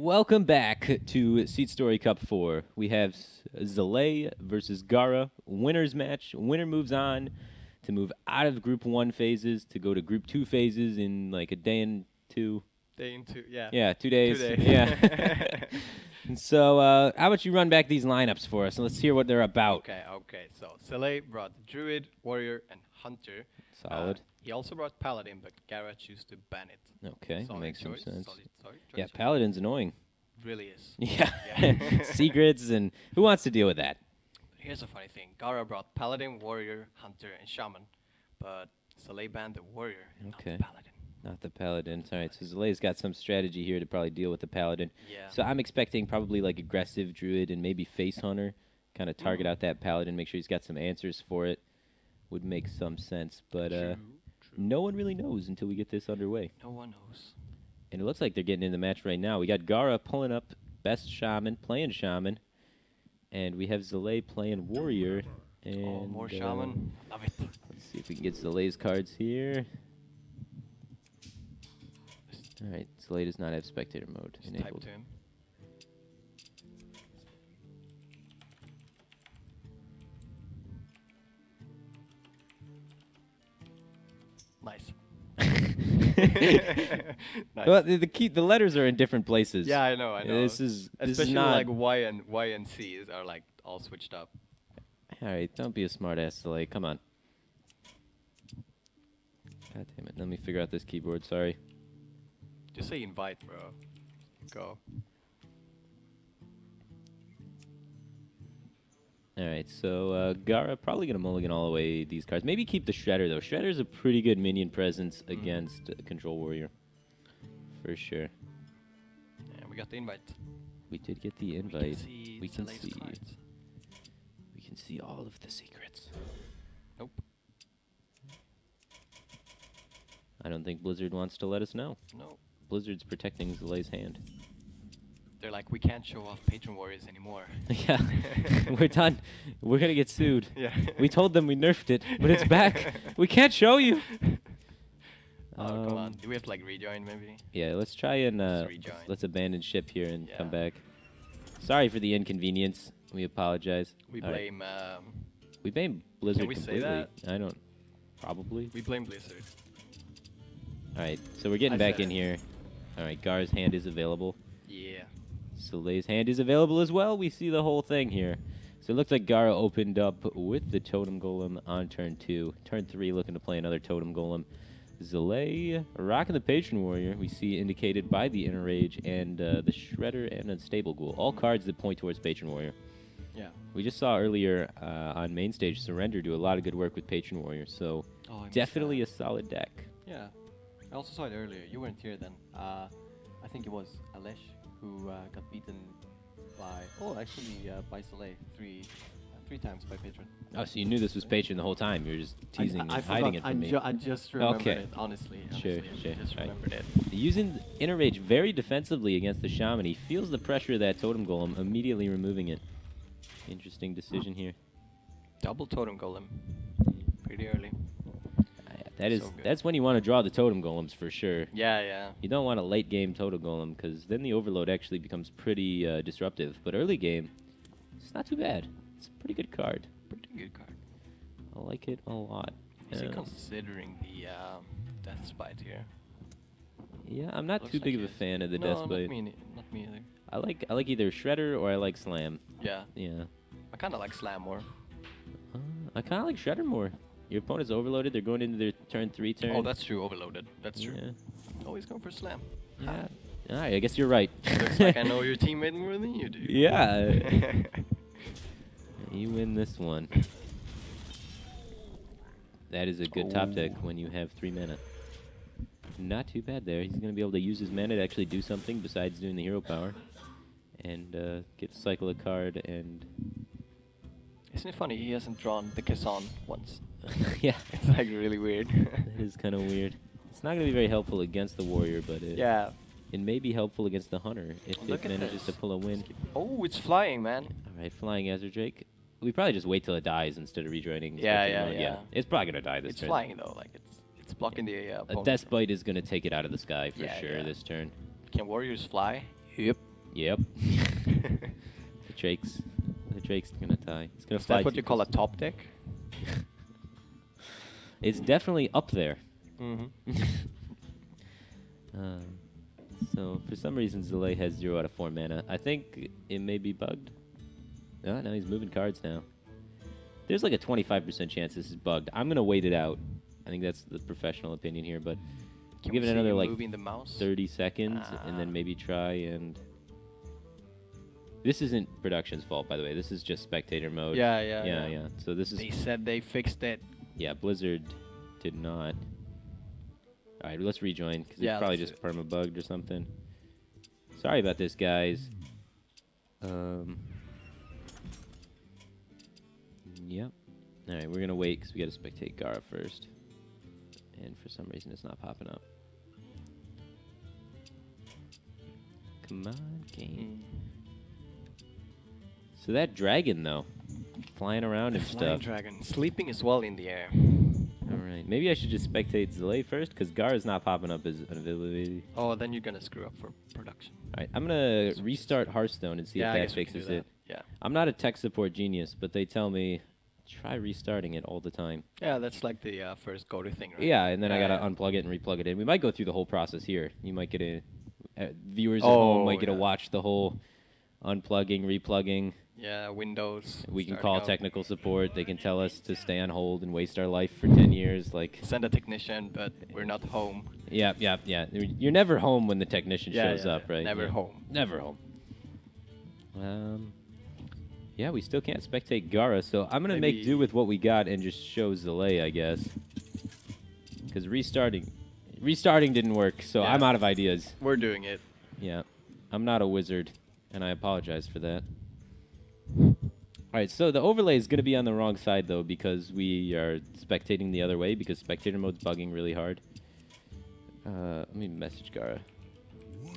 Welcome back to Seat Story Cup 4. We have Zalae versus Gaara. Winner's match. Winner moves on to move out of Group 1 phases to go to Group 2 phases in like a day and two. Day and two, yeah. Yeah, two days. Two days. Yeah. And so, uh, how about you run back these lineups for us and let's hear what they're about. Okay, okay. So Zalae brought Druid, Warrior, and Hunter. Uh, Solid. he also brought Paladin, but Gaara chose to ban it. okay, Solid makes some sense. Solid, solid Yeah. Paladin's annoying. really is. Yeah. Yeah. Secrets and who wants to deal with that? Here's a funny thing. Gaara brought Paladin, Warrior, Hunter, and Shaman, but Zalae banned the Warrior, and Okay. not the Paladin. Not the Paladin. All right, so Zalae's got some strategy here to probably deal with the Paladin. Yeah. So I'm expecting probably like aggressive druid and maybe face hunter, kind of target Mm. out that paladin, make sure he's got some answers for it. Would make some sense, but uh, no one really knows until we get this underway. No one knows. And it looks like they're getting in the match right now. We got Gaara pulling up best shaman, playing shaman, and we have Zalae playing warrior. And oh, more uh, Shaman. Love it. let's see if we can get Zalae's cards here. All right, Zalae does not have spectator mode Just type enabled. to him. Nice. nice. Well, the, the key, the letters are in different places. yeah, I know, I know. This is this Especially is not. like Y and Y and C's are like all switched up. All right, don't be a smartass, Delay. Come on. God damn it! Let me figure out this keyboard. Sorry. Just say invite, bro. Go. All right, so uh, Gaara probably gonna mulligan all the way these cards. Maybe keep the Shredder though. Shredder's a pretty good minion presence Mhm. against uh, Control Warrior, for sure. And we got the invite. We did get the We can invite. see We can see. We can see all of the secrets. Nope. I don't think Blizzard wants to let us know. No. Blizzard's protecting Zalae's hand. They're like, we can't show off patron warriors anymore. yeah, we're done. We're gonna get sued. Yeah. We told them we nerfed it, but it's back. we can't show you. Oh, come on. Um, Do we have to like rejoin maybe? Yeah, let's try and uh, Let's let's abandon ship here and come back. Sorry for the inconvenience. We apologize. We All right. blame um, We blame Blizzard we say that? I don't. Probably. we blame Blizzard. All right, so we're getting I back in it. here. All right, Gar's hand is available. Zalae's hand is available as well. We see the whole thing here. So it looks like Gaara opened up with the Totem Golem on turn two. Turn three, looking to play another Totem Golem. Zalae rocking the Patron Warrior. We see indicated by the Inner Rage and uh, the Shredder and Unstable Ghoul. All cards that point towards Patron Warrior. Yeah. We just saw earlier uh, on main stage Surrender do a lot of good work with Patron Warrior. So Oh, definitely a solid deck. Yeah. I also saw it earlier. You weren't here then. Uh, I think it was Alesh who uh, got beaten by, oh, actually uh, by Zalae three, uh, three times by Patron. Oh, so you knew this was Patron the whole time. You were just teasing I, and I hiding it from I me. ju- I just remembered Okay. it, honestly. Sure, honestly, I sure, just right. remembered it. Using Inner Rage very defensively against the Shaman, he feels the pressure of that Totem Golem, immediately removing it. Interesting decision here. Double Totem Golem. Pretty early. That is So that's when you want to draw the Totem Golems for sure. Yeah, yeah. You don't want a late game Totem Golem because then the Overload actually becomes pretty uh, disruptive. But early game, it's not too bad. It's a pretty good card. Pretty good card. I like it a lot. Is he Uh, considering the um, Death's Bite here? yeah, I'm not Looks too like big of a fan of the no, Death not Blade. me, not me either. I like I like either Shredder or I like Slam. Yeah, Yeah. I kind of like Slam more. Uh, I kind of like Shredder more. Your opponent's overloaded. They're going into their turn three turn. Oh, that's true. Overloaded. That's true. Yeah. Always going for Slam. Yeah. All right. I guess you're right. Looks like I know your teammate more than you do. Yeah. you win this one. That is a good top deck Oh. when you have three mana. Not too bad there. He's going to be able to use his mana to actually do something besides doing the hero power. And uh, get to cycle a card and. Isn't it funny? He hasn't drawn the Kazan once. yeah. It's like really weird. it is kind of weird. It's not going to be very helpful against the warrior, but it, yeah. it may be helpful against the hunter if Look it manages to pull a win. Oh, it's flying, man. All right, flying Azure Drake. We probably just wait till it dies instead of rejoining. Yeah, yeah, mode. yeah. It's probably gonna die this It's turn. flying though. Like it's it's blocking the uh, A. Death Bite is gonna take it out of the sky for Yeah, sure yeah. this turn. Can warriors fly? Yep. Yep. the Drake's the Drake's gonna die. It's gonna Is fly. that what you call a top deck? It's definitely up there. Mm-hmm. Um, so for some reason, Zalay has zero out of four mana. I think it may be bugged. Oh, no, he's moving cards now. There's like a 25% chance this is bugged. I'm gonna wait it out. I think that's the professional opinion here, but Can give it another like the mouse. 30 seconds, and then Ah. maybe try and. This isn't production's fault, by the way. This is just spectator mode. Yeah, yeah, yeah, yeah. yeah. So this is They said they fixed it. Yeah. Blizzard did not. All right, let's rejoin because Yeah, it's probably just perma bugged or something. Sorry about this, guys. Um. Yep. All right, we're gonna wait because we gotta spectate Gaara first, and for some reason it's not popping up. Come on, game. So that dragon though, flying around and flying stuff. dragon sleeping as well in the air. All right, maybe I should just spectate Zalae first because Gar is not popping up as an availability. Oh, then you're gonna screw up for production. All right, I'm gonna restart Hearthstone and see yeah, if that guess we can do fixes that. it. Yeah, I'm not a tech support genius, but they tell me try restarting it all the time. yeah, that's like the uh, first go-to thing, right? Yeah, and then I gotta yeah. unplug it and replug it in. We might go through the whole process here. You might get a uh, viewers at Oh, home might get to watch the whole unplugging, replugging. Yeah, Windows. We can call up. technical support. They can tell us to stay on hold and waste our life for 10 years. Like, Send a technician, but we're not home. yeah, yeah, yeah. You're never home when the technician Yeah, shows yeah, up, yeah. right? Never home. Never home. Um, yeah, we still can't spectate Gaara, so I'm gonna make do with what we got and just show Zalae, I guess. Because restarting, restarting didn't work, so. I'm out of ideas. We're doing it. Yeah, I'm not a wizard, and I apologize for that. All right, so the overlay is going to be on the wrong side though because we are spectating the other way because spectator mode's bugging really hard. Uh, let me message Gaara.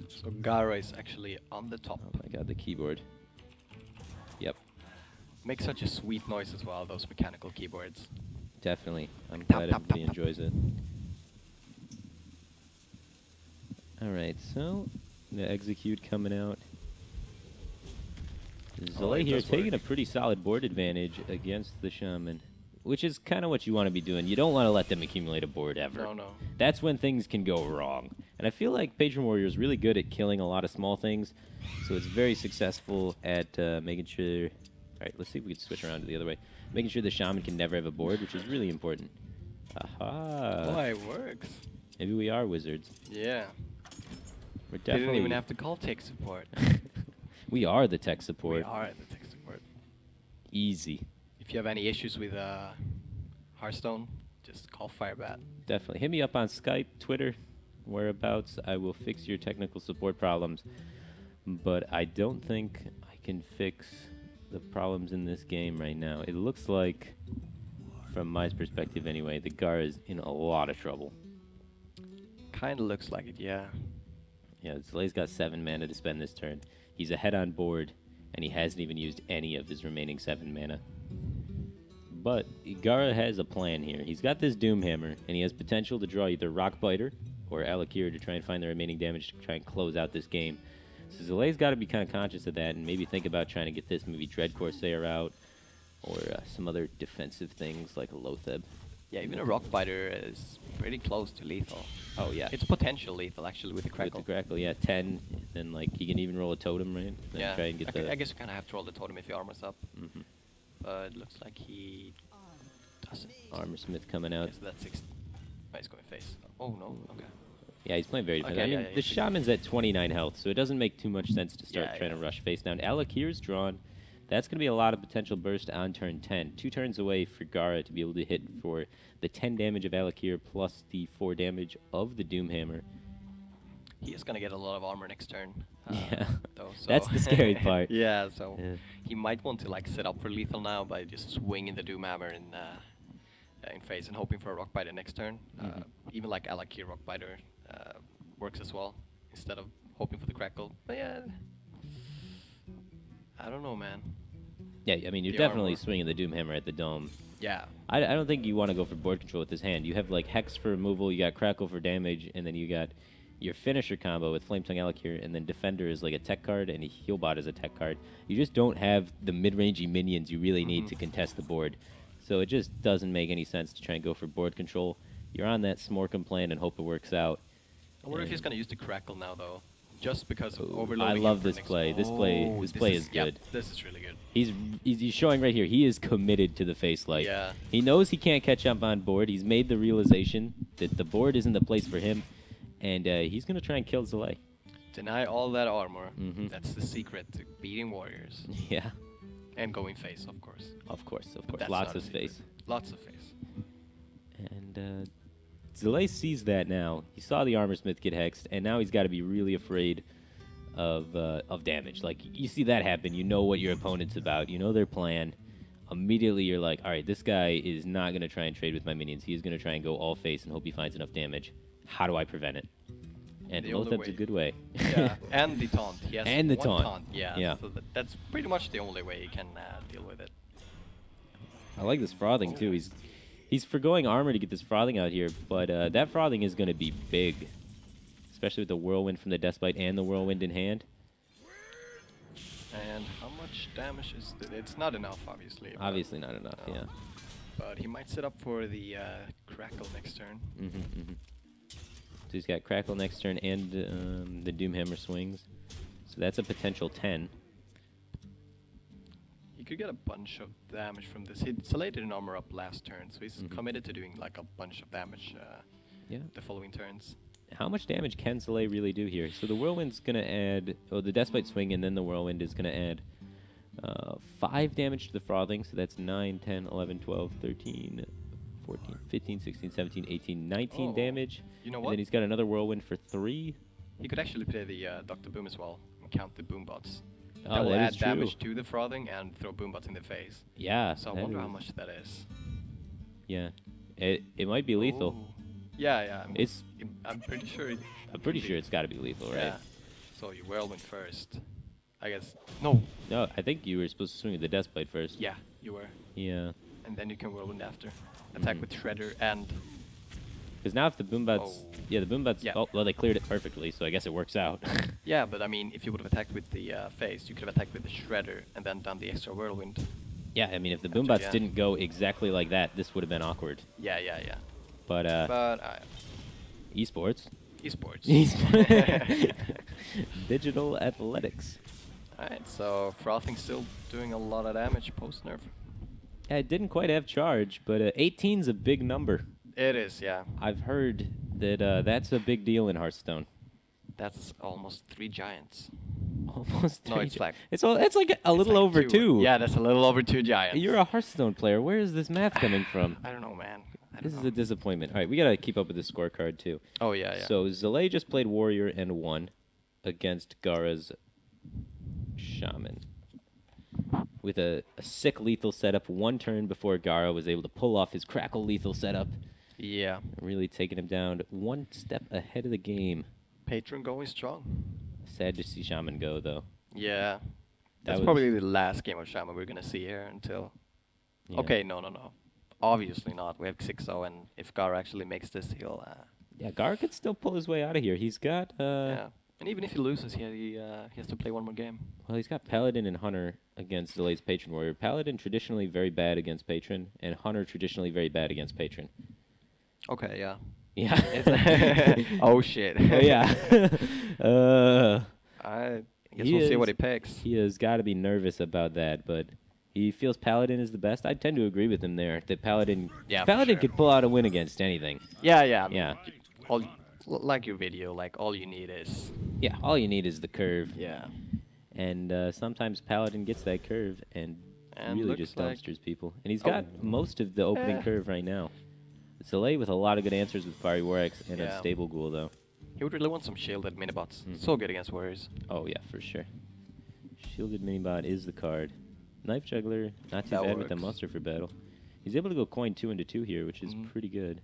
So Gaara is actually on the top. Oh my god, the keyboard. Yep, Makes such a sweet noise as well. Those mechanical keyboards. definitely. I'm glad everybody enjoys it. All right, so the execute coming out. Oh, here does taking a pretty solid board advantage against the shaman, which is kind of what you want to be doing. You don't want to let them accumulate a board ever. No, no. That's when things can go wrong. And I feel like Patron Warrior is really good at killing a lot of small things, so it's very successful at uh, making sure. All right, let's see if we can switch around to the other way. Making sure the shaman can never have a board, which is really important. Aha! oh, it works. Maybe we are wizards. Yeah. We're They definitely. didn't even have to call tech support. we are the tech support. We are the tech support. Easy. If you have any issues with uh, Hearthstone, just call Firebat. Definitely. Hit me up on Skype, Twitter, whereabouts. I will fix your technical support problems. But I don't think I can fix the problems in this game right now. It looks like, from my perspective anyway, the Gar is in a lot of trouble. Kinda looks like it, yeah. Yeah, Zalae's got seven mana to spend this turn. He's ahead on board, and he hasn't even used any of his remaining seven mana. But Gaara has a plan here. He's got this Doomhammer, and he has potential to draw either Rockbiter or Al'Akir to try and find the remaining damage to try and close out this game. So Zalae's got to be kind of conscious of that and maybe think about trying to get this maybe Dread Corsair out or uh, some other defensive things like a Loatheb. Yeah, even a Rockbiter is pretty close to lethal. Oh, yeah. It's potential lethal, actually, with the crackle. With the Crackle, yeah, 10. Then, like, he can even roll a Totem, right? Then yeah, try and get I, the... I guess you kind of have to roll the totem if he armors up. Mm -hmm. But it looks like he doesn't. Armor Smith coming out. Okay, so that's six. Oh, he's going face. Oh, no. Okay. Yeah, he's playing very defensive. Okay, I mean, yeah, yeah, the Shaman's at 29 health, so it doesn't make too much sense to start Yeah, trying yeah. to rush face down. Al'Akir's drawn. That's going to be a lot of potential burst on turn 10. Two turns away for Gaara to be able to hit for the 10 damage of Al'Akir plus the 4 damage of the Doomhammer. He is going to get a lot of armor next turn. uh, Yeah. Though, so That's the scary part. yeah, so Yeah. he might want to like set up for lethal now by just swinging the Doomhammer in uh, uh, in face and hoping for a Rockbiter next turn. Uh, Mhm. even like Al'Akir Rockbiter uh, works as well instead of hoping for the Crackle. But yeah, I don't know, man. Yeah, I mean, you're The definitely armor. swinging the Doomhammer at the dome. Yeah, I, I don't think you want to go for board control with this hand. You have like Hex for removal, you got Crackle for damage, and then you got your finisher combo with Flame Tongue Al'Akir, and then Defender is like a tech card, and Healbot is a tech card. You just don't have the mid-rangey minions you really need Mhm. to contest the board. So it just doesn't make any sense to try and go for board control. You're on that Smorkum plan and hope it works out. I wonder if he's gonna use the crackle now though, just because of Ooh, overloading. I love this play. This play- Oh, this play is yeah, good. This is really good. He's, he's he's showing right here. He is committed to the face light. Yeah. He knows he can't catch up on board. He's made the realization that the board isn't the place for him, and uh, he's gonna try and kill Zalae. Deny all that armor. Mhm. That's the secret to beating warriors Yeah, and going face, of course. of course, of But course. Lots of space. Lots of face. And uh, Zalae sees that now. He saw the armor smith get hexed, and now he's got to be really afraid of uh, of damage. Like you see that happen, you know what your opponent's about. You know their plan. Immediately, you're like, all right, this guy is not gonna try and trade with my minions. He's gonna try and go all face and hope he finds enough damage. How do I prevent it? And The only a good way. Yeah, and the taunt. He has And the one taunt. Yeah. Yeah. So that, that's pretty much the only way you can uh, deal with it. I like this frothing too. He's he's forgoing armor to get this frothing out here, but uh, that frothing is going to be big, especially with the whirlwind from the Deathbite and the whirlwind in hand. And how much damage is th- It's not enough, obviously. Obviously not enough. no. Yeah. But he might set up for the uh, crackle next turn. Mm-hmm, mm-hmm. So he's got crackle next turn and um, the Doomhammer swings. So that's a potential ten. He could get a bunch of damage from this. He selected an armor up last turn, so he's Mhm. committed to doing like a bunch of damage uh, Yeah. the following turns. How much damage can Zalae really do here? So the whirlwind's going to add, oh, the Deathbite swing, and then the whirlwind is going to add uh, 5 damage to the frothing. So that's 9, 10, 11, 12, 13, 14, 15, 16, 17, 18, 19 Oh, damage. You know and then he's got another whirlwind for 3. He could actually play the uh, Dr. Boom as well and count the boom bots. Oh, that will that add is damage to the frothing and throw boom bots in the face. Yeah. So I wonder how much that is. Yeah. It, it might be lethal. Ooh. Yeah, yeah. I'm, It's- I'm pretty sure. It I'm pretty sure it's got to be lethal, right? Yeah. So you whirlwind first. I guess. No. No, I think you were supposed to swing with the Deathbite first. Yeah, you were. Yeah. And then you can whirlwind after. Attack Mhm. with shredder and Because now if the Boombots, Oh. yeah, the Boombots, Yeah. oh, well, they cleared it perfectly, so I guess it works out. yeah, but I mean, if you would have attacked with the uh, face, you could have attacked with the shredder and then done the extra whirlwind. yeah, I mean, if the yeah. didn't go exactly like that, this would have been awkward. Yeah, yeah, yeah. But, uh, But uh, esports. esports. Esports. Digital athletics. Alright, so Frothing still doing a lot of damage post nerf. Yeah, it didn't quite have charge, but uh, 18's a big number. It is, yeah. I've heard that uh, that's a big deal in Hearthstone. That's almost three giants. Almost. three. No, it's like- It's all. It's like a It's little like over two. Yeah, that's a little over two giants. You're a Hearthstone player. Where is this math coming from? I don't know, man. Don't This is a disappointment. All right, we gotta keep up with the scorecard too. Oh yeah, yeah. So Zalae just played Warrior and won against Gaara's Shaman with a, a sick lethal setup one turn before Gaara was able to pull off his crackle lethal setup, yeah. really taking him down one step ahead of the game. Patron going strong. Sad to see Shaman go though. Yeah. That That's probably the last game of Shaman we're gonna see here until. Yeah. Okay, no, no, no. Obviously not. We have 6-0, and if Gar actually makes this, he'll. Uh, Yeah, Gar could still pull his way out of here. He's got uh yeah. And even if he loses, he he, uh, he has to play one more game. well, he's got Paladin and Hunter against Zalae's Patron Warrior. Paladin traditionally very bad against Patron, and Hunter traditionally very bad against Patron. Okay, yeah. Yeah. Oh shit. Oh, yeah. uh, I guess we'll see what he picks. he has got to be nervous about that, but he feels Paladin is the best. I tend to agree with him there. That Paladin, Yeah, Paladin sure. could pull out a win against anything. Yeah, yeah. Yeah. All, like your video, like all you need is. Yeah, all you need is the curve, Yeah. and uh, sometimes Paladin gets that curve and, And really just like- dumpsters people. And he's got most of the opening Eh. curve right now. Zalae with a lot of good answers with Fiery War Axe and Yeah. a stable ghoul though. He would really want some shielded minibots. Mhm. So good against warriors. Oh yeah, for sure. Shielded Minibot is the card. Knife Juggler, not too That bad with the works. muster for battle. He's able to go coin two into two here, which is Mhm. pretty good.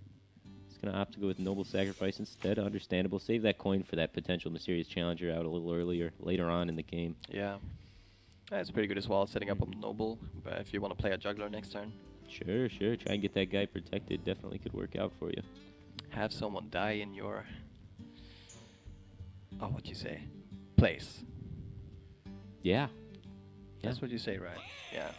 He's gonna opt to go with Noble Sacrifice instead. Understandable. Save that coin for that potential mysterious challenger out a little earlier, later on in the game. Yeah. That's pretty good as well, setting up a noble. But if you want to play a juggler next turn, Sure, sure. Try and get that guy protected. Definitely could work out for you. have someone die in your oh, what you say? Place. Yeah. That's Yeah. what you say, right? Yeah.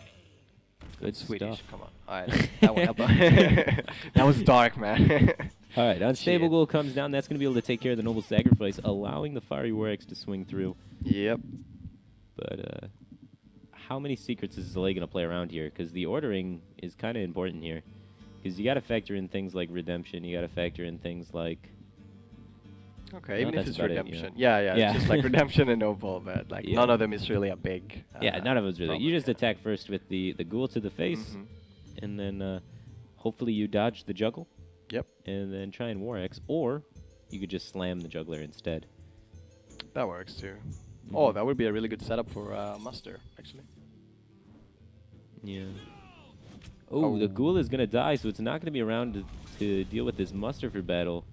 Good Swedish. stuff. Come on. All right. that one that was dark, man. All right, unstable Shit. goal comes down. That's going to be able to take care of the noble sacrifice, allowing the fiery War Axe to swing through. yep. But uh, how many secrets is Zalae going to play around here? Because the ordering is kind of important here. Because you got to factor in things like redemption. You got to factor in things like Okay, even if it's about it, yeah. redemption. yeah, yeah, Yeah. It's just like redemption and noble, but like Yeah. none of them is really a big. yeah, uh, none of them's really. You just yeah. attack first with the the ghoul to the face, Mhm. and then uh, hopefully you dodge the juggle, Yep, and then try and War Axe, or you could just slam the juggler instead. that works too. Oh, Mhm. that would be a really good setup for uh, muster, actually. Yeah. Oh, the ghoul is gonna die, so it's not gonna be around to, to deal with this muster for battle.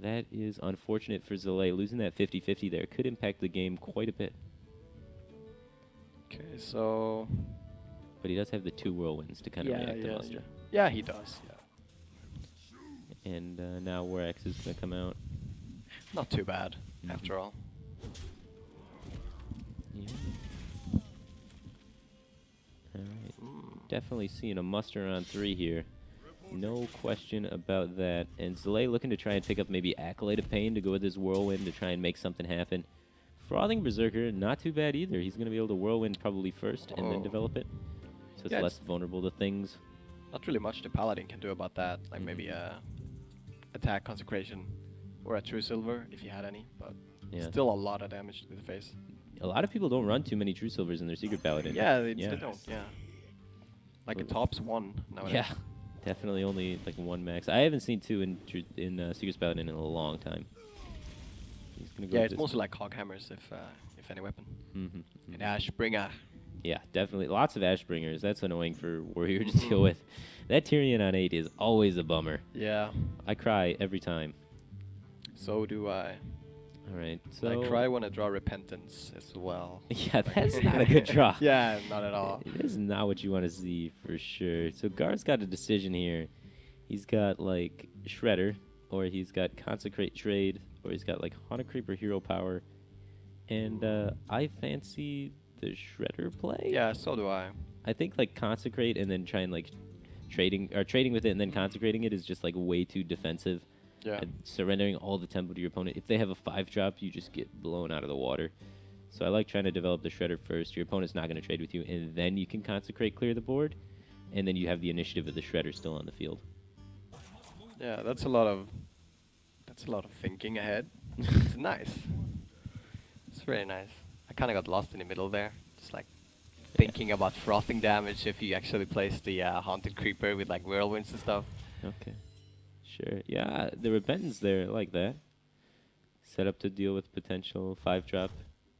That is unfortunate for Zalae. Losing that 50-50 there could impact the game quite a bit. Okay, so But he does have the two whirlwinds to kind of yeah, react to yeah, muster. yeah, yeah, he does. Yeah, And uh, now War Axe is gonna come out. not too bad Mhm. after all. Yeah. Definitely seeing a muster on three here. No question about that. And Zalae looking to try and pick up maybe Acolyte of Pain to go with his Whirlwind to try and make something happen. Frothing Berserker, not too bad either. He's going to be able to Whirlwind probably first and then Oh. develop it. So it's Yeah, less it's- vulnerable to things. Not really much the paladin can do about that. Like maybe Mhm. a attack consecration or a true silver if you had any, but Yeah. still a lot of damage to the face. A lot of people don't run too many True Silvers in their Secret Paladin. Yeah, they, yeah. they don't. Yeah, like a tops one nowadays. Yeah, definitely only like one max. I haven't seen two in Tru- in uh, Secret Paladin in a long time. He's gonna go Yeah, it's this- mostly like Coghammers if uh, if any weapon. Mm -hmm, And mhm. Ashbringer. Yeah, definitely. Lots of Ashbringers. That's annoying for Warrior to deal Mhm. with. That Tirion on 8 is always a bummer. Yeah, I cry every time. so do I. Alright, so. I cry when I draw repentance as well. Yeah, that's not a good draw. yeah, not at all. It is not what you want to see for sure. So Gar's got a decision here. He's got like Shredder, or he's got Consecrate Trade, or he's got like Haunted Creeper Hero Power. And uh, I fancy the Shredder play. Yeah, so do I. I think like consecrate and then try and like trading or trading with it and then consecrating it is just like way too defensive. Yeah. And surrendering all the tempo to your opponent. If they have a five drop, you just get blown out of the water. So I like trying to develop the shredder first. Your opponent's not going to trade with you, and then you can consecrate, clear the board, and then you have the initiative of the shredder still on the field. Yeah, that's a lot of that's a lot of thinking ahead. it's nice. It's really nice. I kind of got lost in the middle there, just like thinking about frothing damage if you actually place the uh, haunted creeper with like whirlwinds and stuff. Okay. Sure. Yeah, the repentance there, like that. Set up to deal with potential five drop.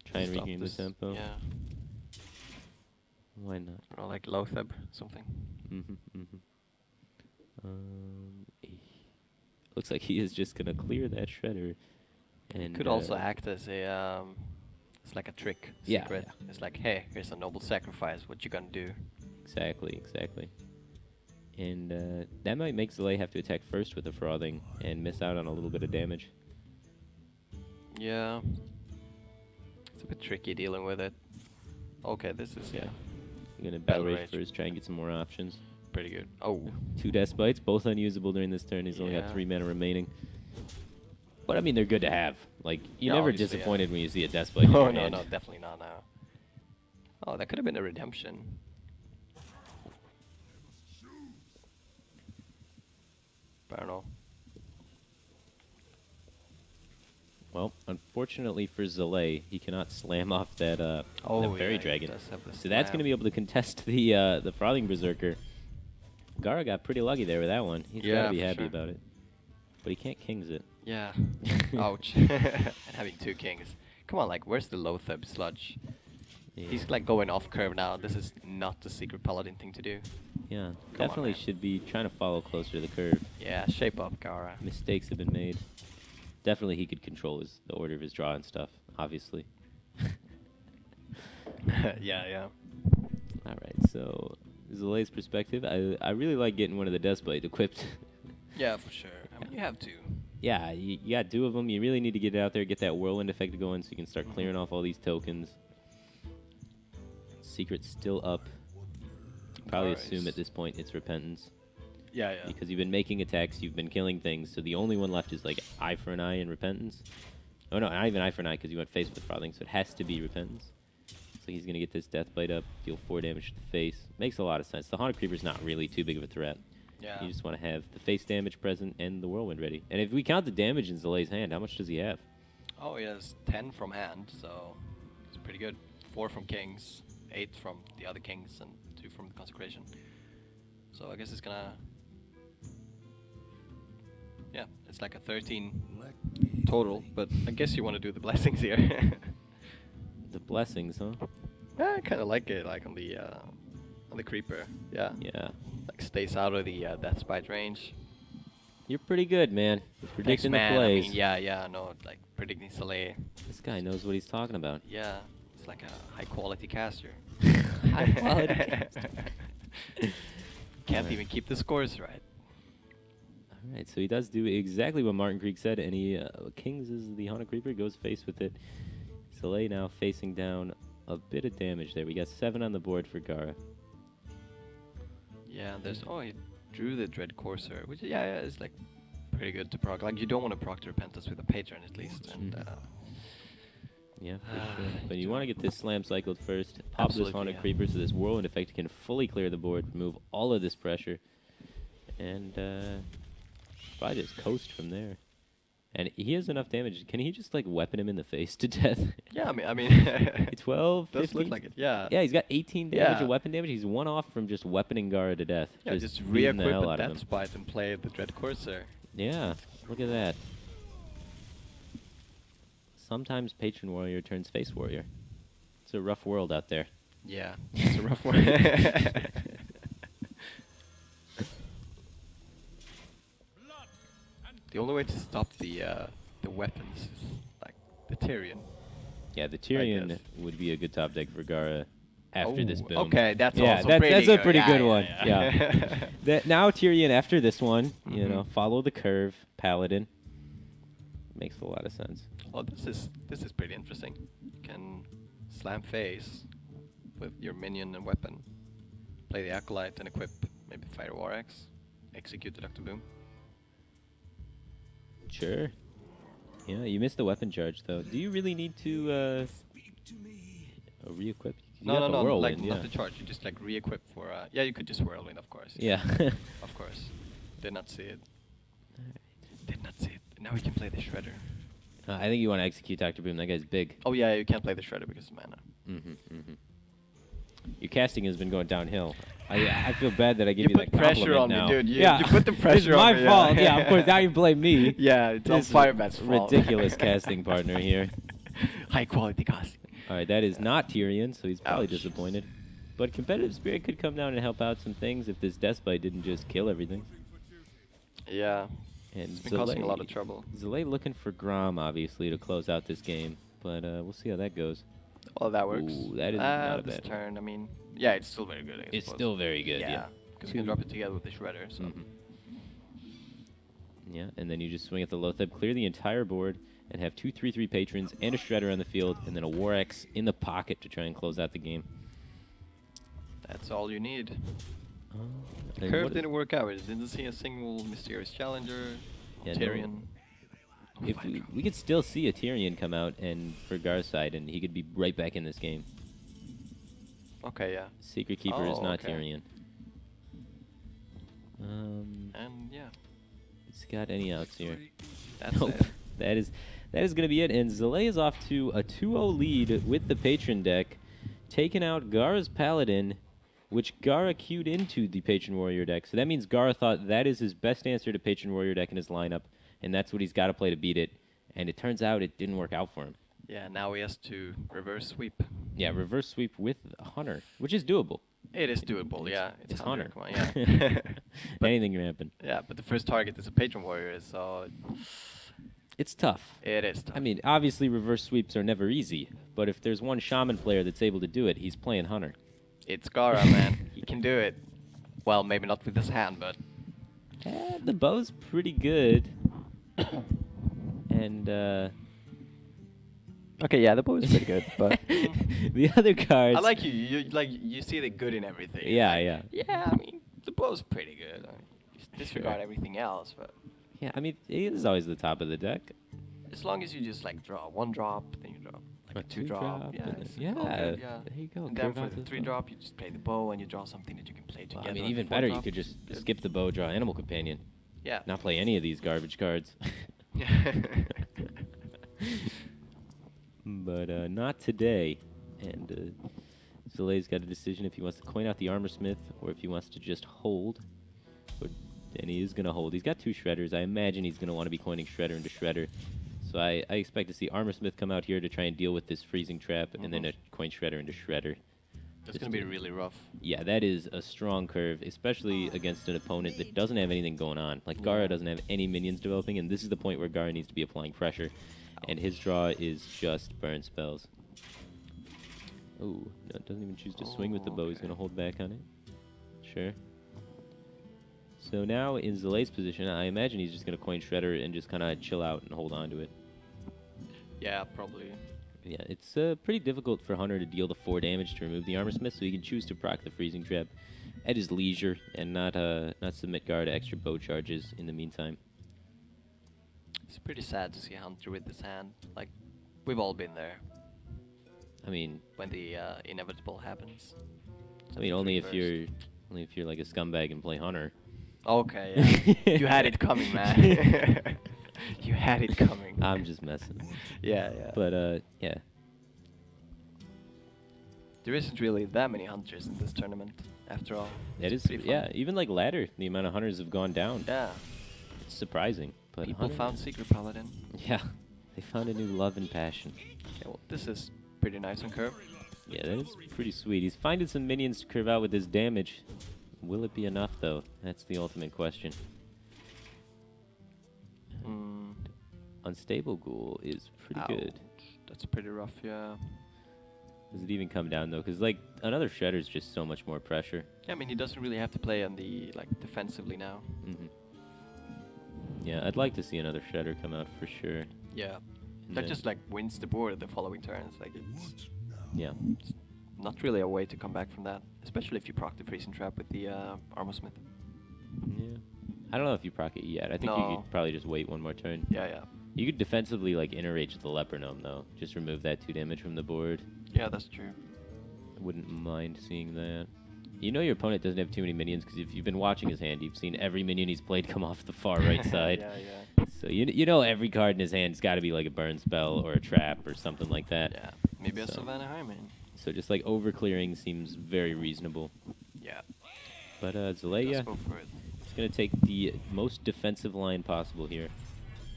Try and Stop regain the tempo. Yeah, Why not? or like Loatheb something. Mm-hmm, mm-hmm. Um, eh, looks like he is just gonna clear that shredder. And Could also uh, act as a um, it's like a trick Yeah, secret. yeah. It's like, hey, here's a noble sacrifice. What you gonna do? Exactly, exactly. And uh, that might make Zalae have to attack first with the frothing and miss out on a little bit of damage. Yeah, it's a bit tricky dealing with it. Okay, this is yeah, You're gonna battle Battle rage rage. first, try and get some more options. pretty good. Oh, Two death bites, both unusable during this turn. He's only got three mana remaining. But I mean, they're good to have. Like you're Yeah, never obviously, yeah. disappointed when you see a death bite. in no, no, no, definitely not now. Oh, that could have been a redemption. I don't know. Well, unfortunately for Zalae, he cannot slam off that uh, Oh, that fairy yeah, dragon. does have the So that's going to be able to contest the uh, the frothing berserker. Gaara got pretty lucky there with that one. He's got to be happy sure. about it. But he can't kings it. Yeah. Ouch. and having two kings. Come on, like, where's the Loatheb sludge? He's like going off curve now. This is not the secret paladin thing to do. Yeah, on, definitely man. should be trying to follow closer to the curve. Yeah, shape up, Gaara. Mistakes have been made. Definitely, he could control his the order of his draw and stuff. Obviously. yeah, yeah. All right. So Zalae's perspective, I I really like getting one of the Death Bite equipped. Yeah, for sure. I mean, you have to. yeah, you, you got two of them. You really need to get it out there, get that whirlwind effect going, so you can start mm-hmm. clearing off all these tokens. Secret's still up. You Probably assume at this point it's repentance Yeah, yeah. because you've been making attacks, you've been killing things. So the only one left is like eye for an eye and repentance. Oh no, not even eye for an eye because you went face with the frothing, so it has to be repentance. So he's gonna get this death bite up, deal four damage to the face. Makes a lot of sense. The haunted creeper's not really too big of a threat. Yeah. You just want to have the face damage present and the whirlwind ready. And if we count the damage in Zalae's hand, how much does he have? Oh, he has 10 from hand, so it's pretty good. 4 from kings, 8 from the other kings, and 2 from the consecration. So I guess it's gonna. Yeah, it's like a 13 total, but I guess you want to do the blessings here. The blessings, huh? yeah, I kind of like it, like on the uh, on the creeper. Yeah, Yeah. like stays out of the uh, death's bite range. You're pretty good, man. You're Thanks, predicting man. the I plays. mean, yeah, yeah, no, like predicting Zalae. This guy knows what he's talking about. Yeah, like a high quality caster. High quality caster. Can't Alright. even keep the scores right. All right, so he does do exactly what Martin Creek said, and he uh, Kings is the Haunted Creeper goes face with it. Zalae now facing down a bit of damage there. We got seven on the board for Gaara. Yeah, there's oh he drew the Dread Corsair, which yeah, yeah is like pretty good to proc. Like you don't want to proc the Repentance with a patron at least, and Mhm. uh, Yeah, for Ah, sure. But you want to get this slam cycled first. Pop this Haunted yeah. Creeper so this whirlwind effect can fully clear the board, remove all of this pressure, and uh, probably just coast from there. And he has enough damage. Can he just like weapon him in the face to death? yeah, I mean, I mean, 12, does 15? look like it. Yeah, Yeah, he's got 18 damage Yeah. of weapon damage. He's one off from just weaponing Gaara to death. yeah. Just, beating re-equip the hell a Death him. Spite and play the Dread Corsair. Yeah, look at that. Sometimes Patron Warrior turns Face Warrior. It's a rough world out there. Yeah, it's a rough world. the only way to stop the uh, the weapons is like the Tirion. Yeah, the Tirion would be a good top deck for Gaara after this Oh, boom. Okay, that's Yeah, also that's- pretty that's a pretty Yeah, good yeah, one, Yeah. That now Tirion after this one, you Mhm. know, follow the curve, Paladin. Makes a lot of sense. oh, this is this is pretty interesting. You can slam face with your minion and weapon. Play the acolyte and equip maybe Fire War Axe. Execute the Doctor Boom. Sure. Yeah, you missed the weapon charge though. Do you really need to uh, uh, re-equip? You no, no, no, whirlwind, like yeah. not the charge. You just like re-equip for. Uh, yeah, you could just whirlwind, of course. Yeah. Of course. Did not see it. Did not see it. Now we can play the Shredder. Uh, I think you want to execute Doctor Boom. That guy's big. Oh yeah, you can't play the Shredder because of mana. Mm-hmm, mm-hmm. Your casting has been going downhill. I I feel bad that I gave You you, put that pressure compliment on me, dude. You- yeah, you put the it's pressure on me, my fault. Yeah. of course. Now you blame me. Yeah, it's This Firebat's fault. ridiculous casting partner here. High quality casting. All right, that is not Tirion, so he's probably Ouch. disappointed. But competitive spirit could come down and help out some things if this death bite didn't just kill everything. Yeah, And it's been causing a lot of trouble. Zalae looking for Grom, obviously, to close out this game. But uh, we'll see how that goes. Well, that works. Ooh, that is uh, not a this bad turn. I mean, yeah, it's still very good. It's still very good, yeah. because you can drop it together with the Shredder. So Mhm. Yeah, and then you just swing at the Loatheb, clear the entire board, and have two 3 3 patrons and a Shredder on the field, and then a War Axe in the pocket to try and close out the game. that's all you need. Uh, The curve is- didn't work out. It didn't see a single mysterious challenger. Yeah. Tirion. Oh, If we, we could still see a Tirion come out and for Gar's side, and he could be right back in this game. Okay, yeah, Secret Keeper is Oh, not okay. Tirion. Um, and yeah, it's got any outs here? that's Nope. it. That is that is going to be it. And Zalae is off to a 2-0 lead with the Patron deck, taking out Gar's Paladin, which Gaara queued into the Patron Warrior deck. So that means Gaara thought that is his best answer to Patron Warrior deck in his lineup, and that's what he's got to play to beat it. And it turns out it didn't work out for him. Yeah, now he has to reverse sweep. Yeah, reverse sweep with Hunter, which is doable. It is doable, It's- yeah. It's, it's Hunter. Hunter. Come on, yeah. But- Anything can happen. yeah, but the first target is a patron warrior, so It's tough. it is tough. I mean, obviously reverse sweeps are never easy, but if there's one shaman player that's able to do it, he's playing Hunter. It's Gaara, man. he can do it. Well, maybe not with his hand, but Eh, the bow's pretty good. and uh, Okay, yeah, the bow is pretty good, but the other cards. I like you. You like you see the good in everything. Yeah, like, yeah. Yeah, I mean the bow's pretty good. I mean, just disregard Sure. everything else, but Yeah, I mean, he is always the top of the deck. as long as you just like draw one drop, then you drop like a, A two two drop. drop, Yeah, and then- it's yeah, good, yeah. there you go, And then for the the three bow. drop, you just play the bow and you draw something that you can play Well, together. I mean, even four better, you could just Yeah. skip the bow, draw Animal Companion, Yeah. not play any of these garbage cards. but uh, not today. And uh, Zalae's got a decision if he wants to coin out the Armor Smith or if he wants to just hold. But, and he is going to hold. He's got two Shredders. I imagine he's going to want to be coining Shredder into Shredder. So I, I expect to see Armor Smith come out here to try and deal with this freezing trap, and then Mhm. a coin Shredder into Shredder. That's gonna be really rough. Yeah, that is a strong curve, especially against an opponent that doesn't have anything going on. Like Gaara doesn't have any minions developing, and this is the point where Gaara needs to be applying pressure. And his draw is just burn spells. Ooh, no, doesn't even choose to swing with the Oh, bow. He's gonna hold back on it. Sure. So now in Zalae's position, I imagine he's just gonna coin Shredder and just kind of chill out and hold on to it. Yeah, probably. Yeah, it's uh, pretty difficult for Hunter to deal the four damage to remove the armor smith, so he can choose to proc the freezing trap at his leisure and not uh not submit guard to extra bow charges in the meantime. It's pretty sad to see Hunter with this hand. Like, we've all been there I mean, when the uh, inevitable happens. I mean only if you're only if you're like a scumbag and play Hunter. Okay, yeah. you had it coming, man. you had it coming. I'm just messing. Yeah, yeah. But uh, yeah, there isn't really that many hunters in this tournament, after all. It's is yeah. Even like ladder, the amount of hunters have gone down. Yeah. It's surprising. But People found Secret Paladin. Yeah, they found a new love and passion. Yeah, well, this is pretty nice on curve. Yeah, that is pretty sweet. He's finding some minions to curve out with his damage. Will it be enough, though? That's the ultimate question. Unstable Ghoul is pretty good. That's pretty rough, yeah. Does it even come down, though? Because, like, another Shredder is just so much more pressure. Yeah, I mean, he doesn't really have to play on the, like, defensively now. hmm Yeah, I'd like to see another Shredder come out for sure. Yeah. And That just, like, wins the board the following turns. Like, it's Yeah. not really a way to come back from that. Especially if you proc the freezing trap with the uh, Armor Smith. Yeah. I don't know if you proc it yet. I think you could probably just wait one more turn. Yeah, yeah. You could defensively, like, Enrage the Leper Gnome, though. Just remove that two damage from the board. Yeah, that's true. I wouldn't mind seeing that. You know your opponent doesn't have too many minions because if you've been watching his hand, you've seen every minion he's played come off the far right side. yeah, yeah. So you you know every card in his hand's got to be like a burn spell or a trap or something like that. Yeah. Maybe a Savannah Highmane. So just like over clearing seems very reasonable. Yeah. But uh, Zalae go for it. is gonna take the most defensive line possible here,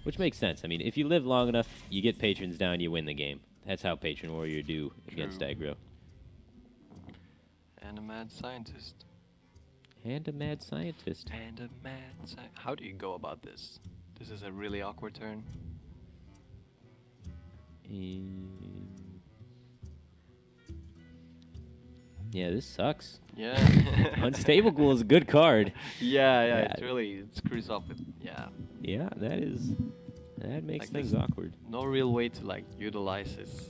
which makes sense. I mean, if you live long enough, you get patrons down, you win the game. That's how Patron Warrior do against True. aggro. And a mad scientist. And a mad scientist. And a mad sci- How do you go about this? This is a really awkward turn. Um, yeah, this sucks. Yeah. Unstable Ghoul is a good card. Yeah, yeah, Yeah. It really it screws up with yeah. Yeah, that is that makes Like things awkward. No real way to like utilize his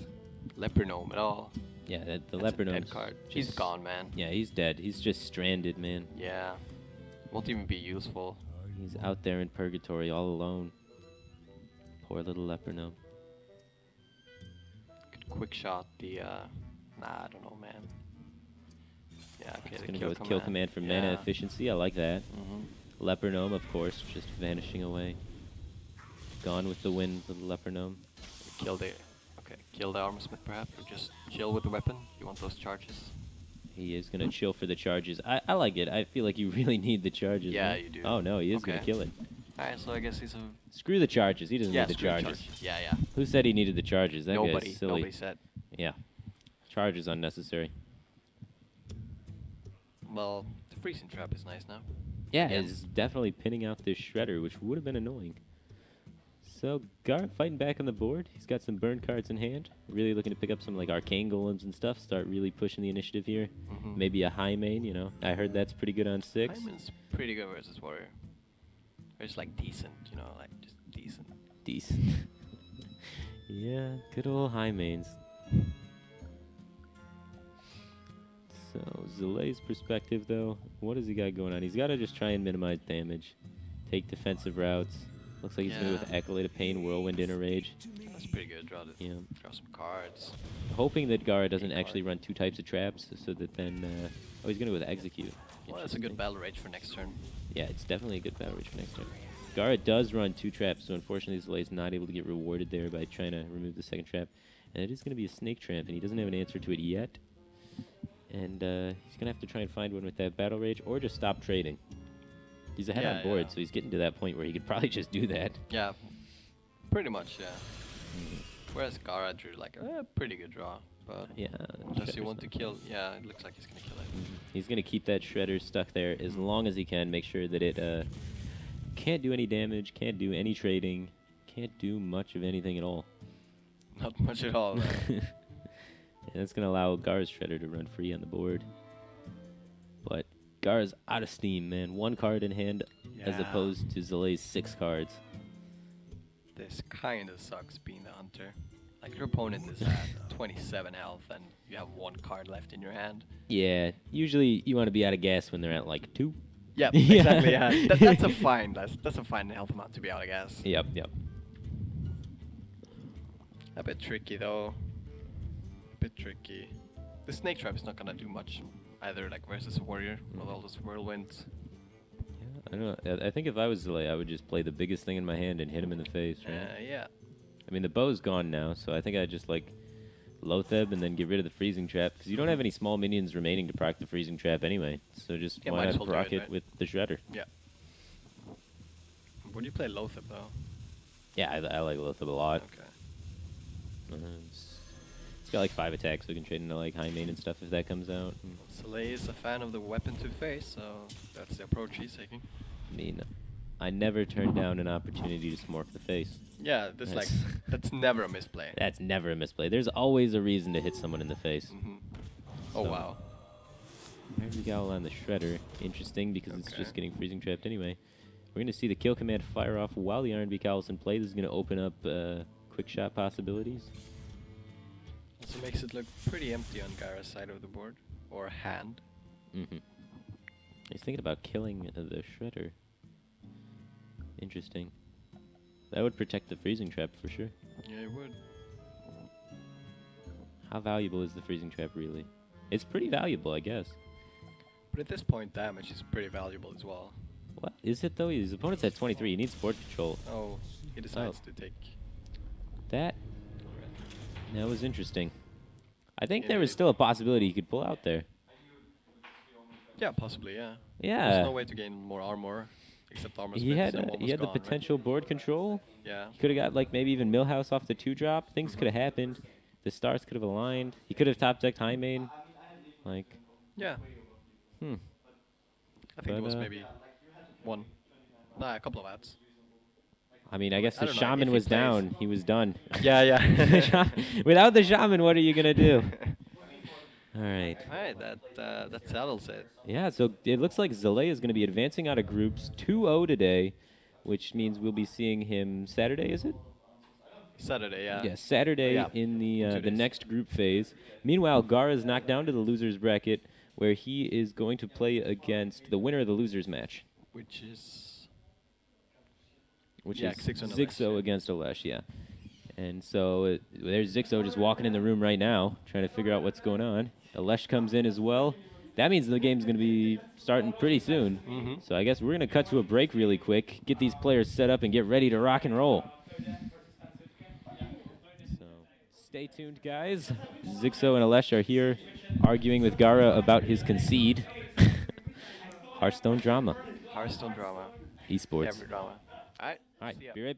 leper gnome at all. Yeah, that, the That's a leper dead gnome's card. He's gone, man. Yeah, he's dead. He's just stranded, man. Yeah. Won't even be useful. He's out there in purgatory all alone. Poor little leper gnome. Could quick shot the uh nah, I don't know, man. Yeah, okay. The gonna kill go with kill command for mana efficiency. I like that. Mhm. Leper gnome, of course, just vanishing away. Gone with the wind, the leper gnome. Kill the okay. Kill the armor smith perhaps, or just chill with the weapon. You want those charges? He is gonna chill for the charges. I, I like it. I feel like you really need the charges. Yeah, man. you do. Oh no, he is gonna kill it. Alright, so I guess he's a Screw the charges. He doesn't yeah, need the screw the charges. Yeah, yeah. Who said he needed the charges? That nobody, guy's silly. nobody said. Yeah. Charge is unnecessary. Well, the freezing trap is nice now. Yeah, Yeah. it's definitely pinning out this shredder, which would have been annoying. So Gar fighting back on the board. He's got some burn cards in hand. Really looking to pick up some like arcane golems and stuff. Start really pushing the initiative here. Mhm. Maybe a Highmane. You know, I heard that's pretty good on six. Highmane's pretty good versus warrior. Or it's like decent, you know, like just decent. Decent. yeah, good old Highmanes. So, Zalae's perspective, though, what has he got going on? He's got to just try and minimize damage, take defensive routes. Looks like he's going to go with Yeah. Acolyte of Pain, Whirlwind, Inner Rage. That's pretty good. Draw, the, Yeah. draw some cards. Hoping that Gaara doesn't actually card. run two types of traps, so that then... Uh, oh, he's going to go with Execute. Well, that's a good battle rage for next turn. Yeah, it's definitely a good battle rage for next turn. Gaara does run two traps, so unfortunately Zalae's not able to get rewarded there by trying to remove the second trap. And it is going to be a snake trap, and he doesn't have an answer to it yet. And uh, he's going to have to try and find one with that battle rage, or just stop trading. He's ahead Yeah, on board, yeah. so he's getting to that point where he could probably just do that. Yeah, pretty much, yeah. Whereas Gaara drew like a pretty good draw, but Yeah. does he want to kill? Yeah, it looks like he's gonna kill it. Mhm. He's going to keep that shredder stuck there as long as he can, make sure that it uh, can't do any damage, can't do any trading, can't do much of anything at all. Not much at all. And that's going to allow Gar's Shredder to run free on the board. But Gar's out of steam, man. One card in hand as opposed to Zalae's six cards. This kind of sucks being the hunter. Like your opponent is at 27 health and you have one card left in your hand. Yeah, usually you want to be out of gas when they're at like two. Yeah, Yeah. exactly. Yeah, that, that's a fine. That's that's a fine health amount to be out, of gas. Yep, yep. A bit tricky though. Bit tricky. The snake trap is not gonna do much either. Like versus a warrior with all those whirlwinds. Yeah, I don't know. I- I think if I was Zalae, I would just play the biggest thing in my hand and hit him in the face, right? Uh, yeah. I mean, the bow's gone now, so I think I'd just like Loatheb and then get rid of the freezing trap because you don't have any small minions remaining to proc the freezing trap anyway. So just Yeah, why not well proc it right? with the shredder? Yeah. Would you play Loatheb though? Yeah, I, I like Loatheb a lot. Okay. Uh, it's got like five attacks, so we can trade into like Highmane and stuff if that comes out. Mm, Zalae is a fan of the weapon to face, so that's the approach he's taking. I mean, I never turn down an opportunity to smorf the face. Yeah, that's like That's- that's never a misplay. That's never a misplay. There's always a reason to hit someone in the face. hmm Oh So- wow. Heavy Growl on the Shredder. Interesting because it's just getting freezing trapped anyway. We're going to see the kill command fire off while the Ironbeak Owl's in play. This is going to open up uh, quick shot possibilities. Also makes it look pretty empty on Gaara's side of the board or hand. Mm-hmm. He's thinking about killing the Shredder. Interesting. That would protect the freezing trap for sure. Yeah, it would. How valuable is the freezing trap really? It's pretty valuable, I guess. But at this point, damage is pretty valuable as well. What is it though? His opponent's at 23. He needs board control. Oh, he decides to take. That that was interesting. I think there was still a possibility he could pull out there. Yeah, possibly. Yeah. Yeah. There's no way to gain more armor except armor. he had uh, he had the gone, right? potential board control. Yeah. He could have got like maybe even Millhouse off the two drop. Things could have happened. The stars could have aligned. He could have top decked Highmane. Like, Yeah. hmm. I think it was uh, maybe one. Nah, a couple of ads. I mean, I guess the don't know, shaman was plays- down. He was done. Yeah, yeah. Without the shaman, what are you gonna do? All right. Alright, that uh, that settles it. Yeah, so it looks like Zalae is going to be advancing out of groups 2-0 today, which means we'll be seeing him Saturday, is it? Saturday, yeah. Yeah, Saturday Yeah, in the uh, the next group phase. Meanwhile, Gaara is knocked down to the losers bracket, where he is going to play against the winner of the losers match, Which is which Yeah, is Zixo and Alesh, Zixo yeah. against Alesh. Yeah, and so uh, there's Zixo just walking in the room right now, trying to figure out what's going on. Alesh comes in as well. That means the game's going to be starting pretty soon. mm-hmm. So I guess we're going to cut to a break really quick, get these players set up, and get ready to rock and roll. So stay tuned, guys. Zixo and Alesh are here arguing with Gaara about his concede. Hearthstone drama, Hearthstone drama. esports. Every drama. All right, see ya. be right